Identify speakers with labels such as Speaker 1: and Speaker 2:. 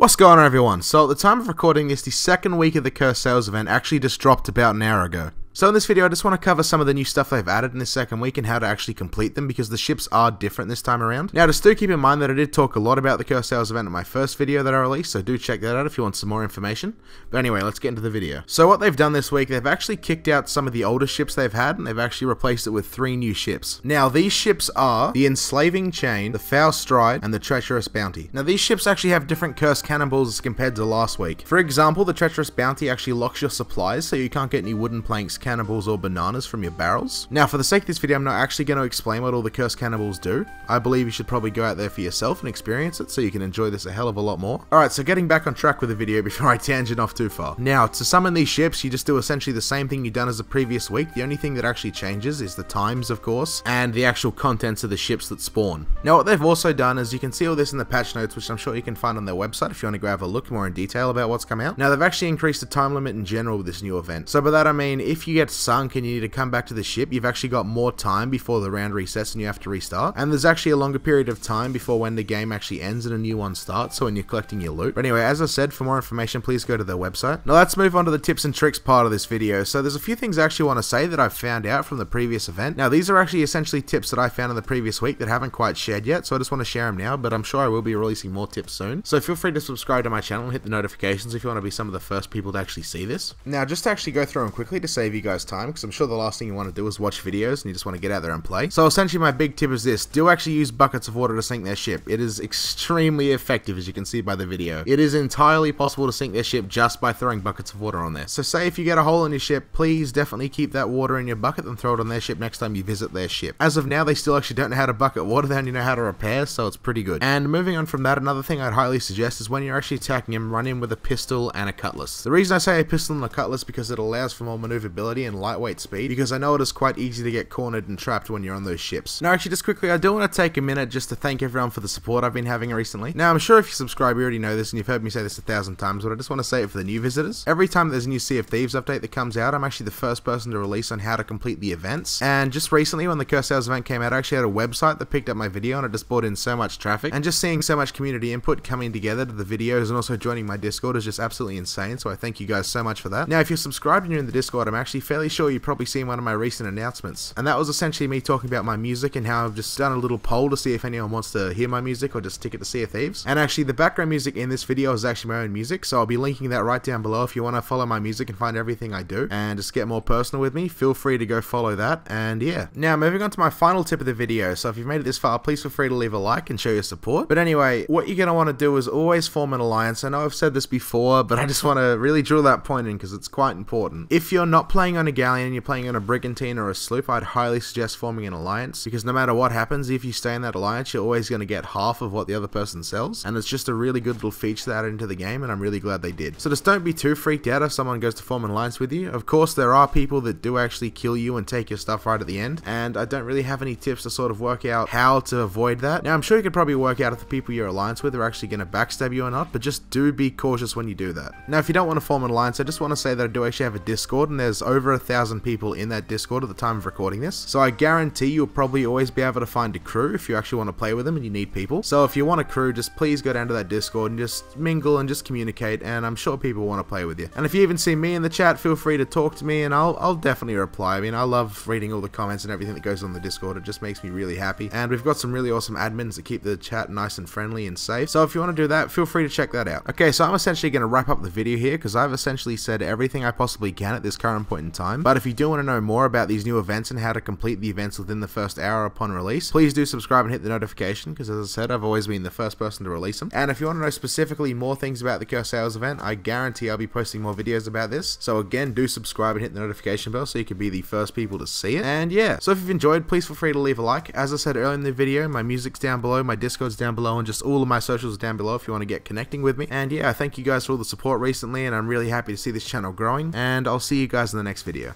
Speaker 1: What's going on everyone? So at the time of recording this, the second week of the Cursed Sails event actually just dropped about an hour ago. So in this video I just want to cover some of the new stuff they've added in this second week and how to actually complete them because the ships are different this time around. Now just do keep in mind that I did talk a lot about the Cursed Sails event in my first video that I released, so do check that out if you want some more information. But anyway, let's get into the video. So what they've done this week, they've actually kicked out some of the older ships they've had and they've actually replaced it with three new ships. Now these ships are the Enslaving Chain, the Foul Stride, and the Treacherous Bounty. Now these ships actually have different Curse Cannonballs compared to last week. For example, the Treacherous Bounty actually locks your supplies so you can't get any wooden planks, cannonballs, or bananas bananas from your barrels. Now, for the sake of this video, I'm not actually going to explain what all the Cursed cannonballs do. I believe you should probably go out there for yourself and experience it so you can enjoy this a hell of a lot more. Alright, so getting back on track with the video before I tangent off too far. Now, to summon these ships, you just do essentially the same thing you've done as the previous week. The only thing that actually changes is the times, of course, and the actual contents of the ships that spawn. Now, what they've also done is you can see all this in the patch notes, which I'm sure you can find on their website if you want to go have a look more in detail about what's come out. Now, they've actually increased the time limit in general with this new event. So by that I mean, if you get sunk and you need to come back to the ship, you've actually got more time before the round resets and you have to restart. And there's actually a longer period of time before when the game actually ends and a new one starts, so when you're collecting your loot. But anyway, as I said, for more information, please go to their website. Now let's move on to the tips and tricks part of this video. So there's a few things I actually want to say that I've found out from the previous event. Now these are actually essentially tips that I found in the previous week that haven't quite shared yet, so I just want to share them now, but I'm sure I will be releasing more tips soon. So feel free to subscribe to my channel and hit the notifications if you want to be some of the first people to actually see this. Now just to actually go through them quickly to save you guys time, because I'm sure the last thing you want to do is watch videos and you just want to get out there and play. So essentially my big tip is this, do actually use buckets of water to sink their ship. It is extremely effective as you can see by the video. It is entirely possible to sink their ship just by throwing buckets of water on there. So say if you get a hole in your ship, please definitely keep that water in your bucket and throw it on their ship next time you visit their ship. As of now, they still actually don't know how to bucket water, they only know how to repair, so it's pretty good. And moving on from that, another thing I'd highly suggest is when you're actually attacking them, run in with a pistol and a cutlass. The reason I say a pistol and a cutlass because it allows for more maneuverability and lightweight speed, because I know it is quite easy to get cornered and trapped when you're on those ships. Now actually just quickly, I do want to take a minute just to thank everyone for the support I've been having recently. Now I'm sure if you subscribe you already know this and you've heard me say this a thousand times, but I just want to say it for the new visitors. Every time there's a new Sea of Thieves update that comes out, I'm actually the first person to release on how to complete the events. And just recently when the Cursed Sails event came out, I actually had a website that picked up my video and it just brought in so much traffic. And just seeing so much community input coming together to the videos and also joining my Discord is just absolutely insane. So I thank you guys so much for that. Now if you're subscribed and you're in the Discord, I'm actually fairly sure you've probably seen one of my recent announcements. And that was essentially me talking about my music and how I've just done a little poll to see if anyone wants to hear my music or just ticket to Sea of Thieves. And actually the background music in this video is actually my own music, so I'll be linking that right down below if you want to follow my music and find everything I do and just get more personal with me, feel free to go follow that. And yeah. Now moving on to my final tip of the video. So if you've made it this far, please feel free to leave a like and show your support. But anyway, what you're going to want to do is always form an alliance. I know I've said this before, but I just want to really drill that point in because it's quite important. If you're not playing on a galleon, you're playing on a brigantine or a sloop, I'd highly suggest forming an alliance because no matter what happens, if you stay in that alliance, you're always going to get half of what the other person sells. And it's just a really good little feature that added into the game, and I'm really glad they did. So just don't be too freaked out if someone goes to form an alliance with you. Of course, there are people that do actually kill you and take your stuff right at the end, and I don't really have any tips to sort of work out how to avoid that. Now, I'm sure you could probably work out if the people you're alliance with are actually going to backstab you or not, but just do be cautious when you do that. Now, if you don't want to form an alliance, I just want to say that I do actually have a Discord, and there's over a thousand people in that Discord at the time of recording this, so I guarantee you'll probably always be able to find a crew if you actually want to play with them and you need people. So if you want a crew, just please go down to that Discord and just mingle and just communicate, and I'm sure people want to play with you. And if you even see me in the chat, feel free to talk to me, and I'll, I'll definitely reply. I mean, I love reading all the comments and everything that goes on the Discord. It just makes me really happy. And we've got some really awesome admins that keep the chat nice and friendly and safe. So if you want to do that, feel free to check that out. Okay, so I'm essentially going to wrap up the video here because I've essentially said everything I possibly can at this current point in time. But if you do want to know more about these new events and how to complete the events within the first hour upon release, please do subscribe and hit the notification because as I said, I've always been the first person to release them. And if you want to know specifically more things about the Cursed Sails event, I guarantee I'll be posting more videos about this. So again, do subscribe and hit the notification bell so you can be the first people to see it. And yeah, so if you've enjoyed, please feel free to leave a like. As I said earlier in the video, my music's down below, my Discord's down below, and just all of my socials down below if you want to get connecting with me. And yeah, thank you guys for all the support recently, and I'm really happy to see this channel growing. And I'll see you guys in the next video.